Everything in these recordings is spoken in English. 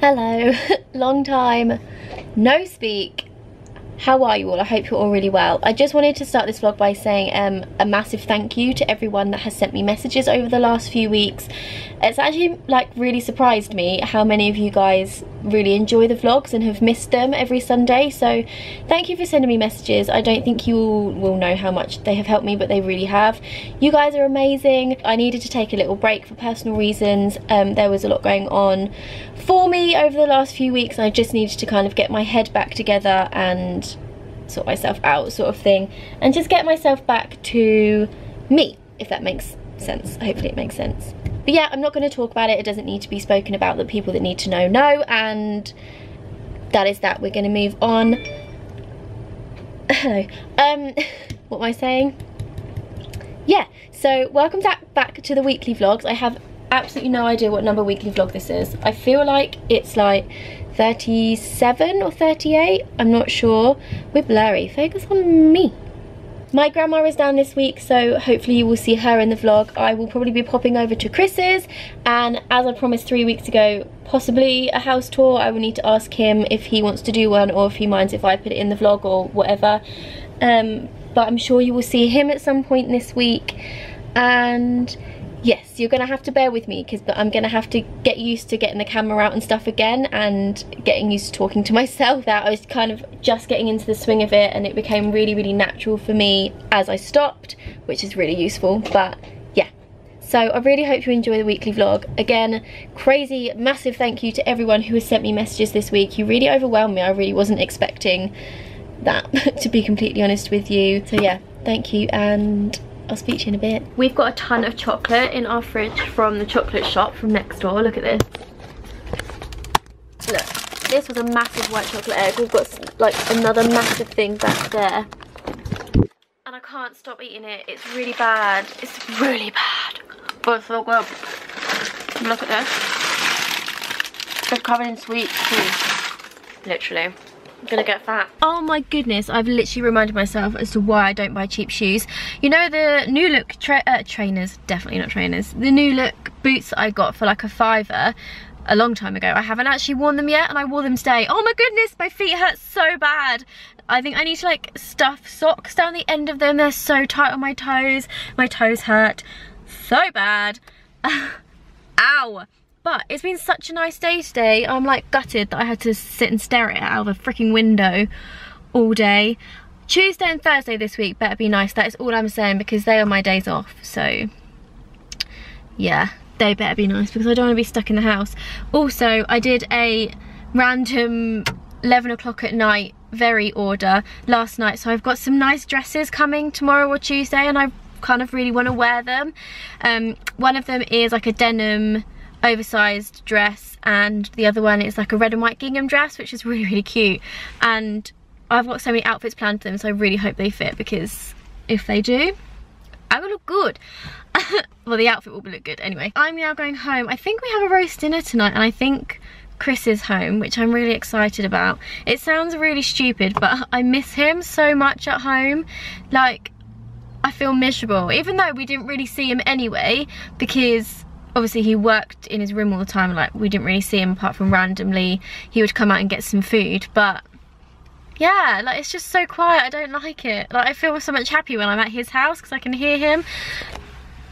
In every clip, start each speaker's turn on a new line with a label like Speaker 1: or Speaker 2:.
Speaker 1: Hello, long time no speak. How are you all? I hope you're all really well. I just wanted to start this vlog by saying um, a massive thank you to everyone that has sent me messages over the last few weeks. It's actually like really surprised me how many of you guys really enjoy the vlogs and have missed them every Sunday. So thank you for sending me messages. I don't think you all will know how much they have helped me, but they really have. You guys are amazing. I needed to take a little break for personal reasons. Um, there was a lot going on for me over the last few weeks. I just needed to kind of get my head back together and sort myself out sort of thing and just get myself back to me if that makes sense. Hopefully it makes sense. But yeah i'm not going to talk about it. It doesn't need to be spoken about the people that need to know know and that is that. We're going to move on. Hello. Um what am i saying? Yeah so welcome back back to the weekly vlogs. I have absolutely no idea what number weekly vlog this is. I feel like it's like 37 or 38 i'm not sure. We're blurry focus on me. My grandma is down this week so hopefully you will see her in the vlog. I will probably be popping over to chris's and as i promised three weeks ago possibly a house tour. I will need to ask him if he wants to do one or if he minds if i put it in the vlog or whatever. Um, but i'm sure you will see him at some point this week. And yes you're gonna have to bear with me because I'm gonna have to get used to getting the camera out and stuff again and getting used to talking to myself. That I was kind of just getting into the swing of it and it became really really natural for me as I stopped which is really useful but yeah. So I really hope you enjoy the weekly vlog. Again crazy massive thank you to everyone who has sent me messages this week. You really overwhelmed me. I really wasn't expecting that to be completely honest with you. So yeah thank you and I'll speak to you in a bit. We've got a ton of chocolate in our fridge from the chocolate shop from next door. Look at this. Look, this was a massive white chocolate egg. We've got like another massive thing back there. And I can't stop eating it. It's really bad. It's really bad. But it's so good. Look at this. They're covered in sweets too. Literally. Gonna get fat. Oh my goodness, I've literally reminded myself as to why I don't buy cheap shoes. You know the new look tra uh, trainers, definitely not trainers, the new look boots I got for like a fiver a long time ago. I haven't actually worn them yet and I wore them today. Oh my goodness, my feet hurt so bad. I think I need to like stuff socks down the end of them. They're so tight on my toes. My toes hurt so bad. Ow but it's been such a nice day today. I'm like gutted that I had to sit and stare at it out of a freaking window all day. Tuesday and Thursday this week better be nice. That is all I'm saying because they are my days off. So yeah, they better be nice because I don't want to be stuck in the house. Also, I did a random 11 o'clock at night very order last night. So I've got some nice dresses coming tomorrow or Tuesday and I kind of really want to wear them. Um, one of them is like a denim oversized dress and the other one is like a red and white gingham dress which is really really cute. And I've got so many outfits planned for them so I really hope they fit because if they do I will look good. Well the outfit will look good anyway. I'm now going home. I think we have a roast dinner tonight and I think Chris is home which I'm really excited about. It sounds really stupid but I miss him so much at home. Like I feel miserable even though we didn't really see him anyway because obviously he worked in his room all the time like we didn't really see him apart from randomly. He would come out and get some food but yeah like it's just so quiet. I don't like it. Like I feel so much happy when I'm at his house because I can hear him.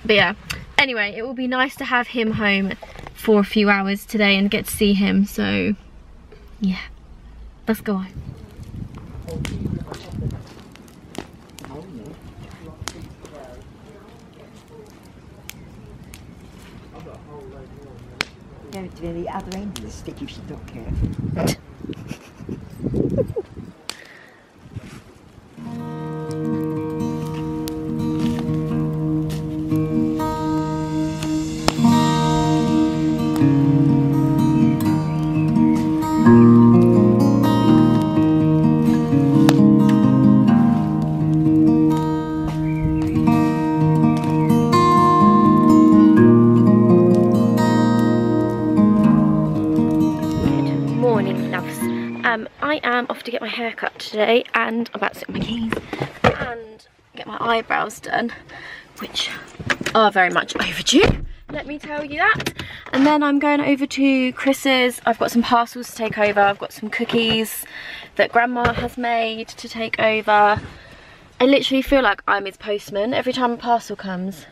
Speaker 1: But yeah anyway it will be nice to have him home for a few hours today and get to see him so yeah. Let's go on
Speaker 2: go to the other end of the stick if she's not careful.
Speaker 1: today and I'm about to sit my keys and get my eyebrows done, which are very much overdue. let me tell you that. And then I'm going over to Chris's. I've got some parcels to take over. I've got some cookies that grandma has made to take over. I literally feel like I'm his postman. Every time a parcel comes,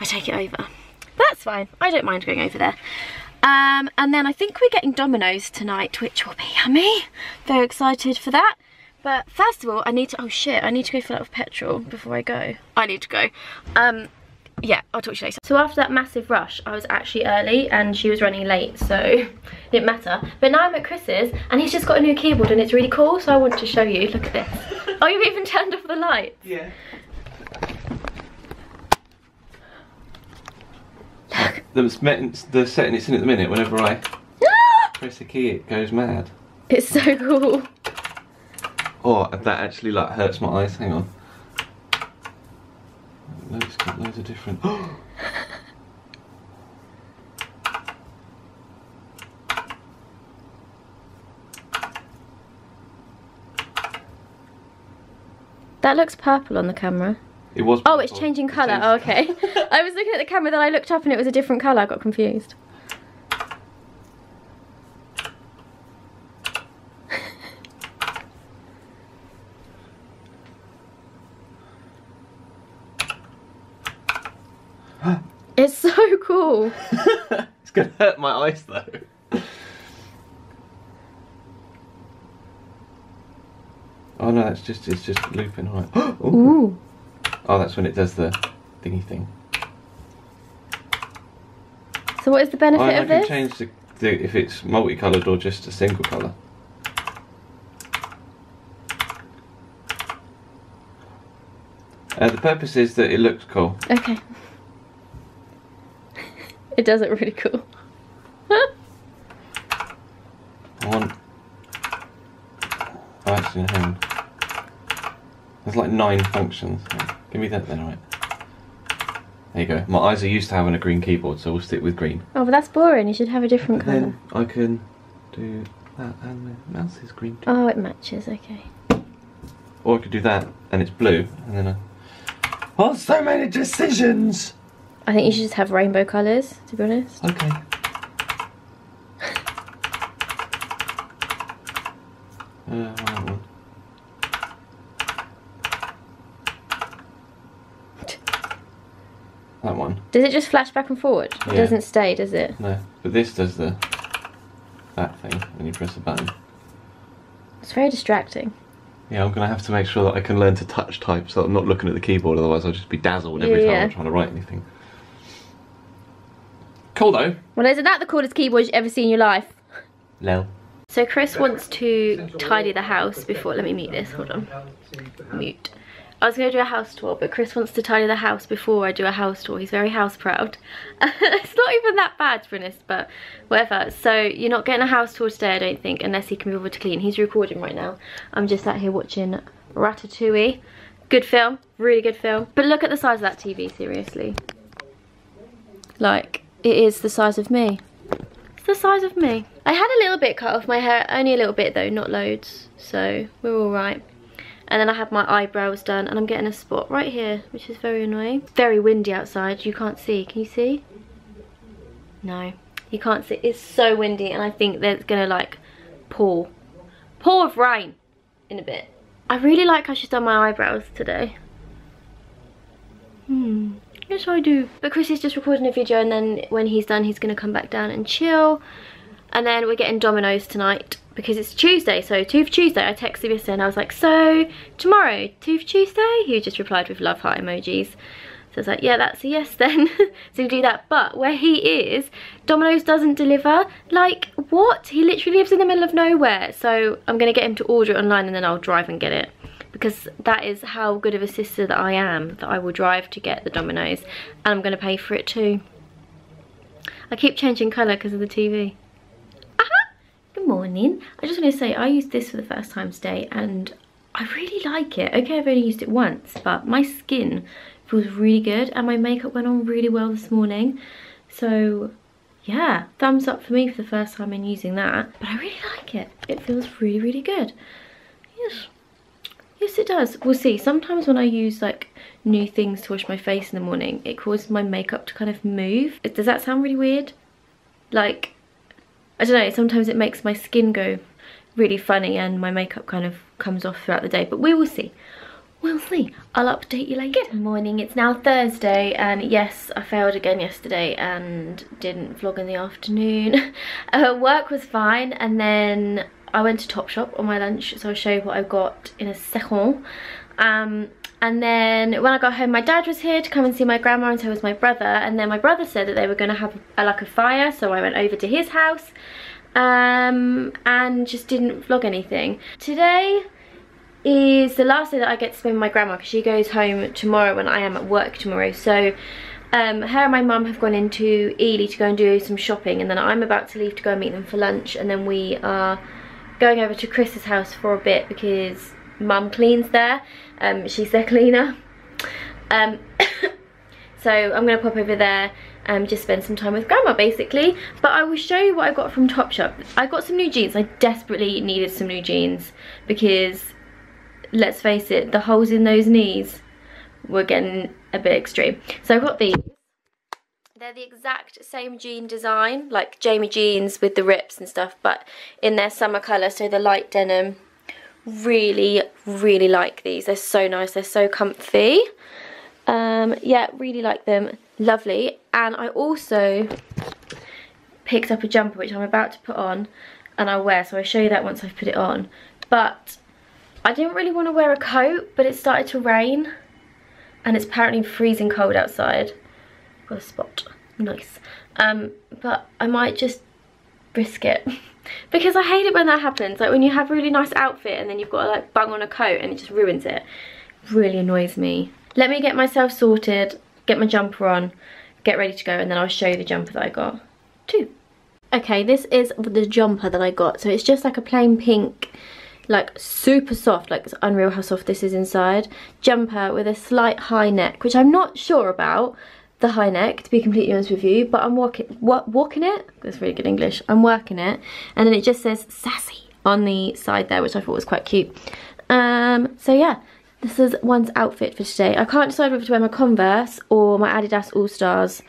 Speaker 1: I take it over. That's fine. I don't mind going over there. Um, and then I think we're getting Domino's tonight, which will be yummy. Very excited for that. But first of all, I need to, oh shit, I need to go fill up with petrol before I go. I need to go. Um, yeah, I'll talk to you later. So after that massive rush, I was actually early and she was running late, so it didn't matter. But now I'm at Chris's and he's just got a new keyboard and it's really cool, so I want to show you. Look at this. oh, you've even turned off the lights?
Speaker 3: Yeah.
Speaker 1: Look.
Speaker 3: The, the setting it's in at the minute, whenever I press the key, it goes mad.
Speaker 1: It's so cool.
Speaker 3: Oh, that actually like hurts my eyes. Hang on. Loads, got loads of different.
Speaker 1: That looks purple on the camera.
Speaker 3: It was.
Speaker 1: Oh, it's changing colour.
Speaker 3: changed
Speaker 1: Oh, okay. I was looking at the camera, then I looked up and it was a different colour. I got confused. it's so cool.
Speaker 3: it's gonna hurt my eyes though. Oh no, it's just it's just looping. Right. Ooh.
Speaker 1: Ooh.
Speaker 3: Oh, that's when it does the thingy thing.
Speaker 1: So what is the benefit
Speaker 3: and I
Speaker 1: of
Speaker 3: can change the, the if it's multicoloured or just a single colour. Uh, the purpose is that it looks cool.
Speaker 1: Okay. it does look really cool.
Speaker 3: I want. Oh, actually, hang on. There's like nine functions. Give me that then, right? There you go. My eyes are used to having a green keyboard, so we'll stick with green.
Speaker 1: Oh, but that's boring. You should have a different
Speaker 3: But
Speaker 1: colour.
Speaker 3: then I can do that, and the mouse is green too.
Speaker 1: Oh, it matches. Okay.
Speaker 3: Or I could do that, and it's blue, and then I. Oh, so many decisions!
Speaker 1: I think you should just have rainbow colours, to be honest.
Speaker 3: Okay. Uh, that one. That one.
Speaker 1: Does it just flash back and forward? It doesn't stay, does it?
Speaker 3: No, but this does the that thing when you press the button.
Speaker 1: It's very distracting.
Speaker 3: Yeah, I'm gonna have to make sure that I can learn to touch type so I'm not looking at the keyboard, otherwise I'll just be dazzled every time
Speaker 1: Yeah.
Speaker 3: I'm trying to write anything. Cool though.
Speaker 1: Well, isn't that the coolest keyboard you've ever seen in your life?
Speaker 3: No.
Speaker 1: So Chris wants to tidy the house before, let me mute this, hold on. Mute. I was going to do a house tour, but Chris wants to tidy the house before I do a house tour. He's very house proud. it's not even that bad, to be honest, but whatever. So you're not getting a house tour today, I don't think, unless he can be able to clean. He's recording right now. I'm just sat here watching Ratatouille. Good film, really good film. But look at the size of that TV, seriously. Like, it is the size of me. It's the size of me. I had a little bit cut off my hair, only a little bit though, not loads. So we're all right. And then I had my eyebrows done and I'm getting a spot right here, which is very annoying. Very windy outside, you can't see. Can you see? No, you can't see. It's so windy and I think there's gonna like pour. Pour of rain in a bit. I really like how she's done my eyebrows today. Hmm. Yes, I do. But Chris is just recording a video and then when he's done, he's to come back down and chill. And then we're getting Domino's tonight because it's Tuesday. So Tooth Tuesday, I texted him and I was like, so tomorrow, Tooth Tuesday? He just replied with love heart emojis. So I was like, yeah, that's a yes then. so we do that. But where he is, Domino's doesn't deliver. Like, what? He literally lives in the middle of nowhere. So I'm going to get him to order it online and then I'll drive and get it because that is how good of a sister that I am that I will drive to get the Domino's and I'm going to pay for it too. I keep changing colour because of the TV. Morning. I just want to say I used this for the first time today and I really like it. Okay, I've only used it once, but my skin feels really good and my makeup went on really well this morning. So yeah, thumbs up for me for the first time in using that. But I really like it. It feels really, really good. Yes. Yes, it does. We'll see. Sometimes when I use like new things to wash my face in the morning, it causes my makeup to kind of move. Does that sound really weird? Like, I don't know, sometimes it makes my skin go really funny and my makeup kind of comes off throughout the day, but we will see. We'll see. I'll update you later. Good morning, it's now Thursday and yes, I failed again yesterday and didn't vlog in the afternoon. uh, work was fine and then I went to Topshop on my lunch, so I'll show you what I got in a second. Um, and then when I got home, my dad was here to come and see my grandma and so was my brother. And then my brother said that they were going to have a, like a fire, so I went over to his house um, and just didn't vlog anything. Today is the last day that I get to spend with my grandma because she goes home tomorrow when I am at work tomorrow. So um, her and my mum have gone into Ely to go and do some shopping and then I'm about to leave to go and meet them for lunch and then we are going over to Chris's house for a bit because mum cleans there. Um, she's their cleaner. Um, so I'm going to pop over there and just spend some time with grandma basically. But I will show you what I got from Topshop. I got some new jeans. I desperately needed some new jeans because let's face it, the holes in those knees were getting a bit extreme. So I got these. They're the exact same jean design, like Jamie jeans with the rips and stuff, but in their summer colour, so the light denim. Really, really like these. They're so nice. They're so comfy. Um, yeah, really like them. Lovely. And I also picked up a jumper, which I'm about to put on and I'll wear. So I'll show you that once I've put it on. But I didn't really want to wear a coat, but it started to rain. And it's apparently freezing cold outside got a spot nice um but i might just risk it because i hate it when that happens like when you have a really nice outfit and then you've got to like bung on a coat and it just ruins it. Really annoys me. Let me get myself sorted get my jumper on get ready to go and then i'll show you the jumper that i got. Too okay this is the jumper that i got. So it's just like a plain pink like super soft like it's unreal how soft this is inside. Jumper with a slight high neck which i'm not sure about the high neck to be completely honest with you but I'm walking walking it. That's really good English. I'm working it and then it just says sassy on the side there which I thought was quite cute. Um so yeah this is one's outfit for today. I can't decide whether to wear my Converse or my Adidas All-Stars.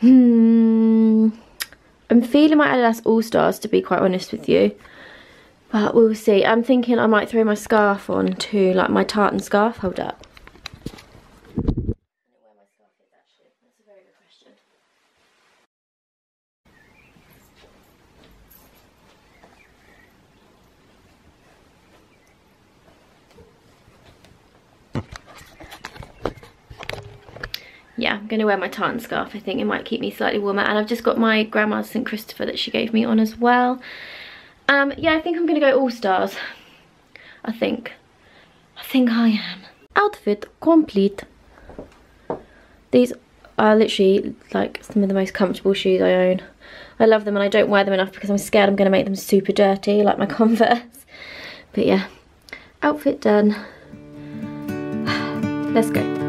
Speaker 1: Hmm. I'm feeling my Adidas All-Stars to be quite honest with you. But we'll see. I'm thinking I might throw my scarf on to like my tartan scarf. Hold up yeah, I'm going to wear my tartan scarf. I think it might keep me slightly warmer. And I've just got my grandma's St. Christopher that she gave me on as well. Um, yeah, I think I'm going to go All Stars. I think. I think I am. Outfit complete. These are literally like some of the most comfortable shoes I own. I love them and I don't wear them enough because I'm scared I'm going to make them super dirty like my Converse. But yeah, outfit done. Let's go.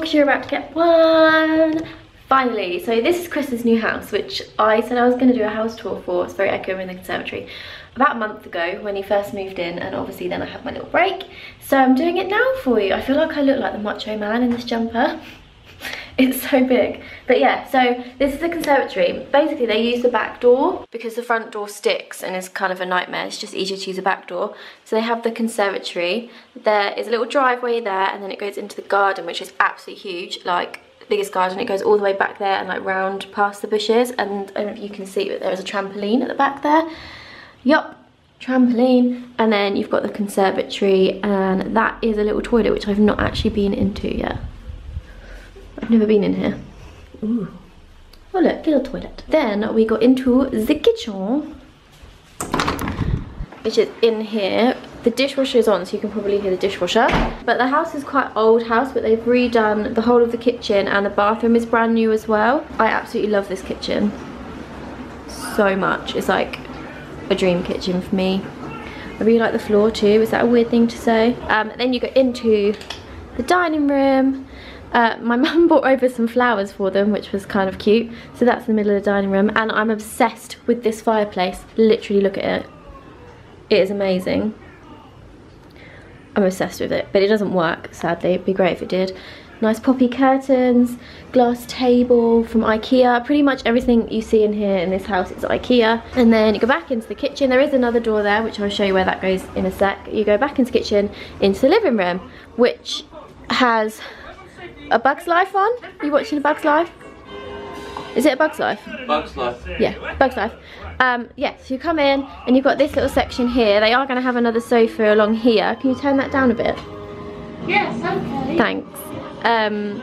Speaker 1: Because you're about to get one. Finally so this is chris's new house which i said i was going to do a house tour for. It's very echo in the conservatory. About a month ago when he first moved in and obviously then i had my little break. So i'm doing it now for you. I feel like i look like the macho man in this jumper it's so big. But yeah so this is the conservatory. Basically they use the back door because the front door sticks and is kind of a nightmare. It's just easier to use a back door. So they have the conservatory. There is a little driveway there and then it goes into the garden which is absolutely huge like biggest garden. It goes all the way back there and like round past the bushes. And I don't know if you can see but there is a trampoline at the back there. Yup trampoline. And then you've got the conservatory and that is a little toilet which I've not actually been into yet I've never been in here. Ooh. Oh look, little toilet. Then we got into the kitchen, which is in here. The dishwasher is on, so you can probably hear the dishwasher. But the house is quite old house, but they've redone the whole of the kitchen and the bathroom is brand new as well. I absolutely love this kitchen. so much. It's like a dream kitchen for me. I really like the floor too. Is that a weird thing to say? Um, then you go into the dining room. Uh, my mum brought over some flowers for them, which was kind of cute. So that's in the middle of the dining room. And I'm obsessed with this fireplace. Literally, look at it. It is amazing. I'm obsessed with it, but it doesn't work, sadly. It'd be great if it did. Nice poppy curtains, glass table from Ikea. Pretty much everything you see in here in this house is Ikea. And then you go back into the kitchen. There is another door there, which I'll show you where that goes in a sec. You go back into the kitchen, into the living room, which has a Bug's Life on. Are you watching a Bug's Life? Is it a Bug's Life?
Speaker 3: Bugs life.
Speaker 1: Yeah, Bug's Life. Um, yeah, so you come in and you've got this little section here. They are going to have another sofa along here. Can you turn that down a bit?
Speaker 4: Yes, okay.
Speaker 1: Thanks. Um,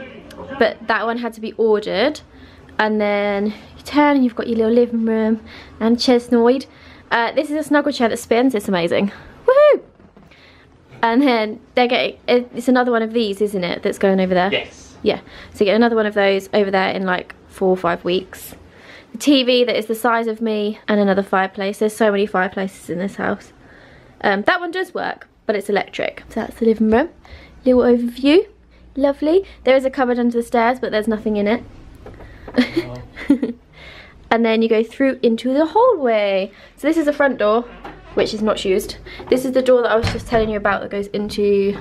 Speaker 1: but that one had to be ordered. And then you turn and you've got your little living room and Chesnoid. Uh, this is a snuggle chair that spins. It's amazing. And then they're getting, it's another one of these, isn't it, that's going over there?
Speaker 3: Yes.
Speaker 1: Yeah, so you get another one of those over there in like four or five weeks. The TV that is the size of me and another fireplace. There's so many fireplaces in this house. Um, that one does work, but it's electric. So that's the living room. Little overview. Lovely. There is a cupboard under the stairs, but there's nothing in it. and then you go through into the hallway. So this is the front door, which is not used. This is the door that I was just telling you about that goes into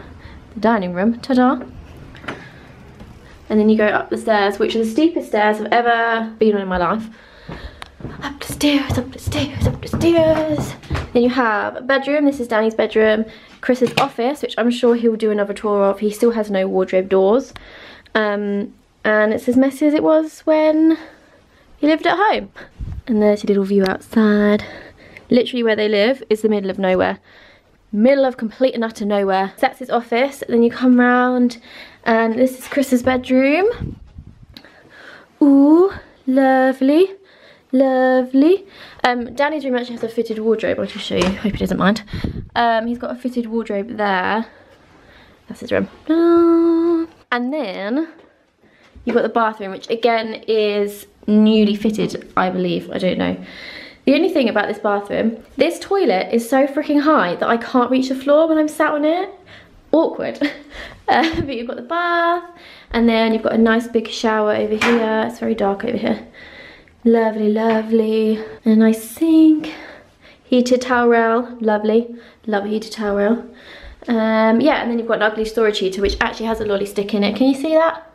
Speaker 1: the dining room. Ta-da! and then you go up the stairs, which are the steepest stairs I've ever been on in my life. Up the stairs, up the stairs, up the stairs. Then you have a bedroom. This is Danny's bedroom. Chris's office, which I'm sure he'll do another tour of. He still has no wardrobe doors. Um, and it's as messy as it was when he lived at home. And there's your little view outside. Literally where they live is the middle of nowhere. Middle of complete and utter nowhere. That's his office. Then you come round and this is Chris's bedroom. Ooh, lovely, lovely. Um, Danny's room actually has a fitted wardrobe. I'll just show you. Hope he doesn't mind. Um, he's got a fitted wardrobe there. That's his room. And then you've got the bathroom, which again is newly fitted, I believe. I don't know. The only thing about this bathroom, this toilet is so freaking high that I can't reach the floor when I'm sat on it. Awkward. Uh, but you've got the bath, and then you've got a nice big shower over here. It's very dark over here. Lovely, lovely. And a nice sink. Heated towel rail, lovely. Love a heated towel rail. Um, yeah, and then you've got an ugly storage heater, which actually has a lolly stick in it. Can you see that?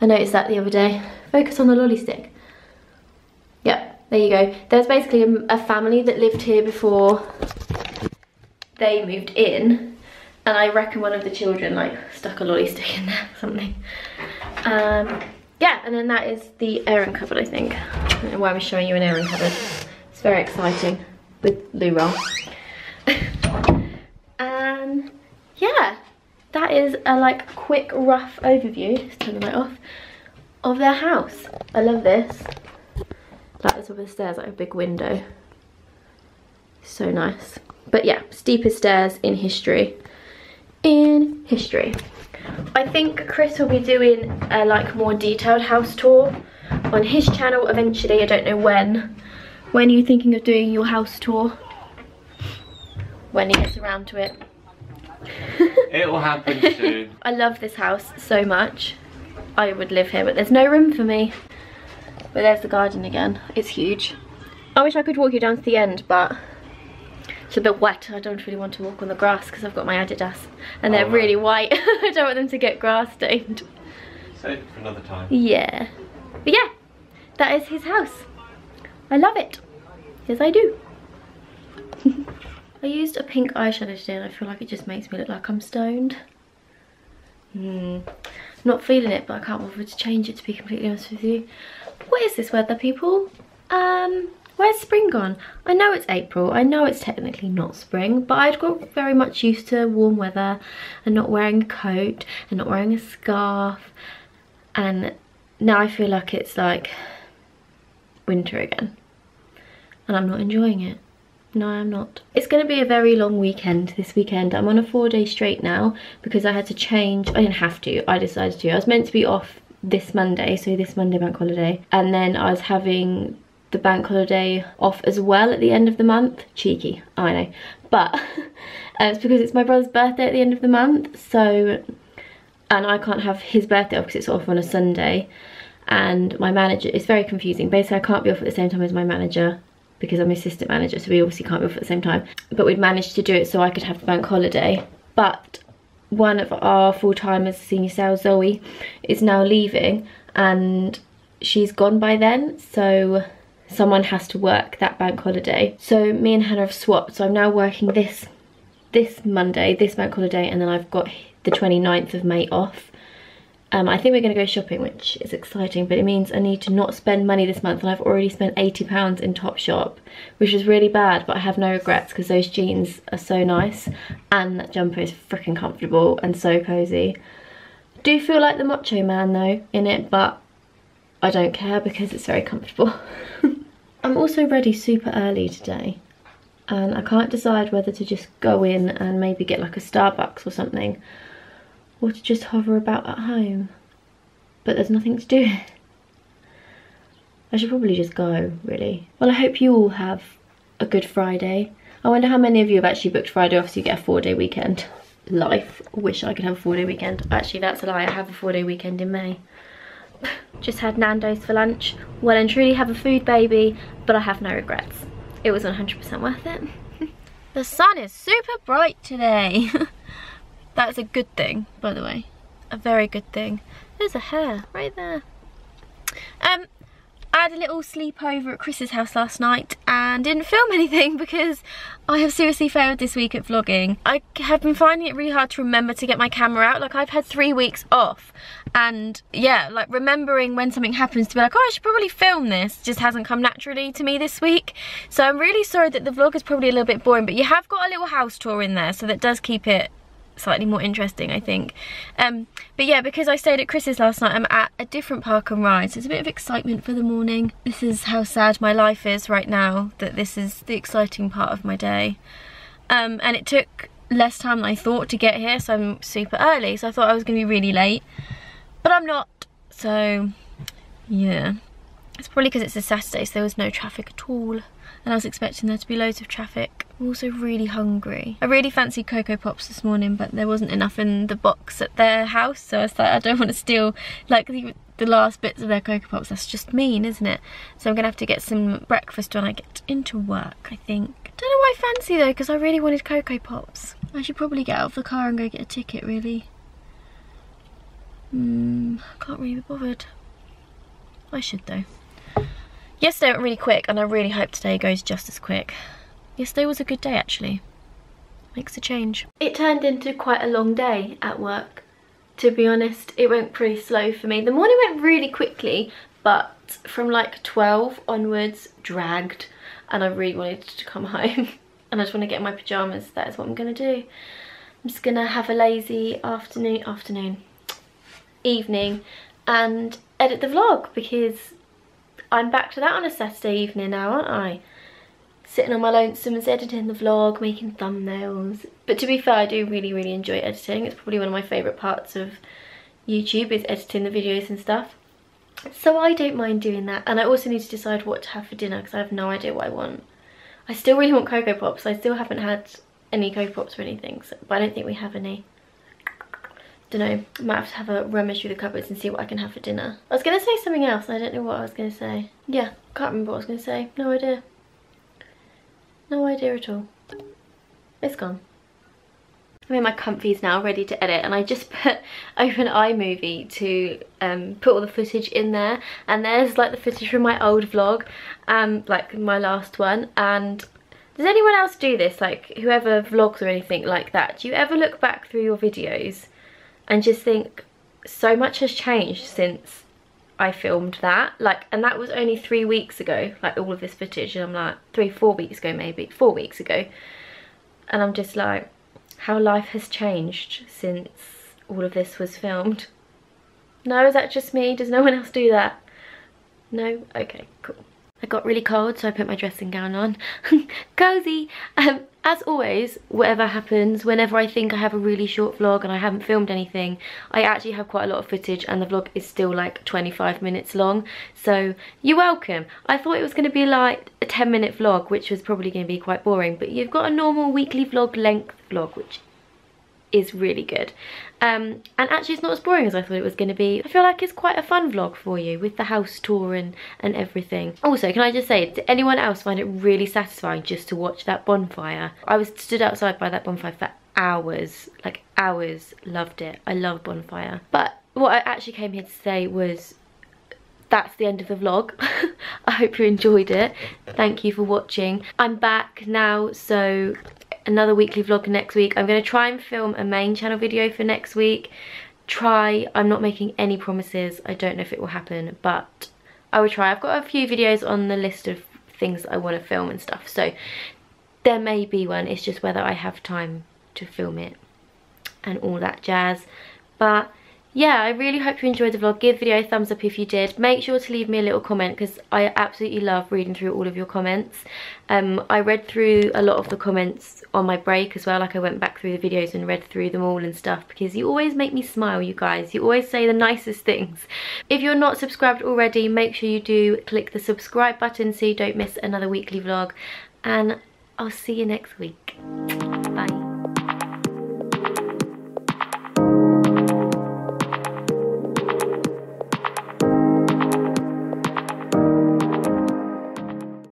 Speaker 1: I noticed that the other day. Focus on the lolly stick. There you go. There's basically a, a family that lived here before they moved in and I reckon one of the children like stuck a lolly stick in there or something. Um, yeah, and then that is the airing cupboard, I think. I don't know why I'm showing you an airing cupboard. It's very exciting with loo roll. and yeah, that is a like quick rough overview, let's turn the light off, of their house. I love this. The top of the stairs, like a big window. So nice. But yeah, steepest stairs in history in history. I think Chris will be doing a like more detailed house tour on his channel eventually. I don't know when. When are you thinking of doing your house tour? When he gets around to it.
Speaker 3: it will happen soon.
Speaker 1: I love this house so much. I would live here, but there's no room for me. But there's the garden again. It's huge. I wish I could walk you down to the end, but it's a bit wet. I don't really want to walk on the grass because I've got my Adidas and they're
Speaker 3: Oh,
Speaker 1: really white. I don't want them to get grass stained.
Speaker 3: Save it for another time.
Speaker 1: Yeah. But yeah, that is his house. I love it. Yes, I do. I used a pink eyeshadow today and I feel like it just makes me look like I'm stoned. Hmm. Not feeling it, but I can't bother to change it to be completely honest with you. What is this weather, people? Um, where's spring gone? I know it's April, I know it's technically not spring, but I'd got very much used to warm weather and not wearing a coat and not wearing a scarf. And now I feel like it's like winter again. And I'm not enjoying it. No, I'm not. It's going to be a very long weekend this weekend. I'm on a four day straight now because I had to change. I didn't have to. I decided to. I was meant to be off this Monday, so this Monday bank holiday. And then I was having the bank holiday off as well at the end of the month. Cheeky, I know. But uh, it's because it's my brother's birthday at the end of the month. So, and I can't have his birthday off because it's off on a Sunday. And my manager, it's very confusing. Basically, I can't be off at the same time as my manager because I'm assistant manager. So we obviously can't be off at the same time. But we'd managed to do it so I could have the bank holiday. But one of our full-timers, senior sales, Zoe, is now leaving and she's gone by then. So someone has to work that bank holiday. So me and Hannah have swapped. So I'm now working this this Monday, this bank holiday, and then I've got the 29th of May off. Um, I think we're going to go shopping, which is exciting, but it means I need to not spend money this month, and I've already spent £80 in Topshop, which is really bad, but I have no regrets because those jeans are so nice, and that jumper is freaking comfortable and so cosy. Do feel like the Macho Man though in it, but I don't care because it's very comfortable. I'm also ready super early today and I can't decide whether to just go in and maybe get like a Starbucks or something or to just hover about at home. But there's nothing to do. I should probably just go, really. Well, I hope you all have a good Friday. I wonder how many of you have actually booked Friday off so you get a four day weekend. Life. Wish I could have a four day weekend. Actually, that's a lie. I have a four day weekend in May. Just had Nando's for lunch. Well and truly have a food baby, but I have no regrets. It was 100% worth it. the sun is super bright today. That's a good thing, by the way. A very good thing. There's a hair right there. Um, I had a little sleepover at Chris's house last night and didn't film anything because I have seriously failed this week at vlogging. I have been finding it really hard to remember to get my camera out. Like I've had three weeks off and yeah, like remembering when something happens to be like, oh, I should probably film this just hasn't come naturally to me this week. So I'm really sorry that the vlog is probably a little bit boring, but you have got a little house tour in there so that does keep it slightly more interesting I think. Um, but yeah because I stayed at Chris's last night I'm at a different park and ride so it's a bit of excitement for the morning. This is how sad my life is right now that this is the exciting part of my day. Um, and it took less time than I thought to get here so I'm super early so I thought I was gonna be really late. But I'm not so yeah it's probably because it's a Saturday so there was no traffic at all and I was expecting there to be loads of traffic. I'm also really hungry. I really fancied Cocoa Pops this morning but there wasn't enough in the box at their house so I was like I don't want to steal like the, the last bits of their Cocoa Pops. That's just mean isn't it? So I'm going to have to get some breakfast when I get into work I think. Don't know why I fancy though because I really wanted Cocoa Pops. I should probably get out of the car and go get a ticket really. Hmm, can't really be bothered. I should though. Yesterday went really quick and I really hope today goes just as quick. Yesterday was a good day actually. Makes a change. It turned into quite a long day at work. To be honest, it went pretty slow for me. The morning went really quickly, but from like 12 onwards, dragged, and I really wanted to come home. and I just want to get in my pyjamas, that is what I'm going to do. I'm just going to have a lazy afternoon, afternoon, evening, and edit the vlog because I'm back to that on a Saturday evening now, aren't I? Sitting on my lonesome and editing the vlog, making thumbnails. But to be fair, I do really, really enjoy editing. It's probably one of my favourite parts of YouTube is editing the videos and stuff. So I don't mind doing that. And I also need to decide what to have for dinner because I have no idea what I want. I still really want Cocoa Pops. I still haven't had any Cocoa Pops or anything, so, but I don't think we have any don't know, I might have to have a rummage through the cupboards and see what I can have for dinner. I was going to say something else I don't know what I was going to say. Yeah, can't remember what I was going to say. No idea. No idea at all. It's gone. I'm in my comfies now, ready to edit, and I just put open iMovie to um, put all the footage in there, and there's like the footage from my old vlog, um, like my last one, and does anyone else do this, like whoever vlogs or anything like that? Do you ever look back through your videos and just think so much has changed since I filmed that. Like and that was only three weeks ago like all of this footage. And I'm like three four weeks ago maybe four weeks ago. And I'm just like how life has changed since all of this was filmed. No is that just me? Does no one else do that? No? Okay cool. I got really cold so I put my dressing gown on. Cozy! Um as always, whatever happens, whenever I think I have a really short vlog and I haven't filmed anything, I actually have quite a lot of footage and the vlog is still like 25 minutes long. So you're welcome. I thought it was going to be like a 10 minute vlog, which was probably going to be quite boring, but you've got a normal weekly vlog length vlog, which is really good. Um, and actually it's not as boring as I thought it was going to be. I feel like it's quite a fun vlog for you with the house tour and, and everything. Also, can I just say, did anyone else find it really satisfying just to watch that bonfire? I was stood outside by that bonfire for hours, like hours, loved it. I love bonfire. But what I actually came here to say was that's the end of the vlog. I hope you enjoyed it. Thank you for watching. I'm back now, so another weekly vlog next week. I'm going to try and film a main channel video for next week. Try, I'm not making any promises. I don't know if it will happen, but I will try. I've got a few videos on the list of things I want to film and stuff. So there may be one. It's just whether I have time to film it and all that jazz. But yeah, I really hope you enjoyed the vlog. Give the video a thumbs up if you did. Make sure to leave me a little comment because I absolutely love reading through all of your comments. Um, I read through a lot of the comments on my break as well. Like I went back through the videos and read through them all and stuff because you always make me smile, you guys. You always say the nicest things. If you're not subscribed already, make sure you do click the subscribe button so you don't miss another weekly vlog. And I'll see you next week.